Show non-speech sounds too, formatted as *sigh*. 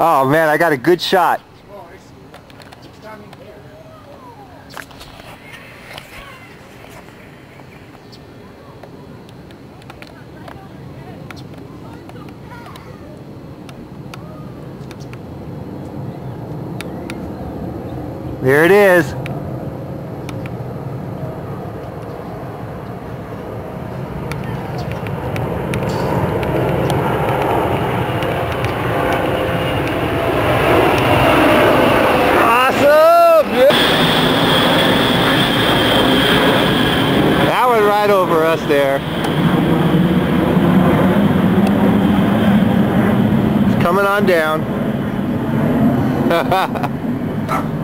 Oh man, I got a good shot. There it is. Right over us there. It's coming on down. *laughs*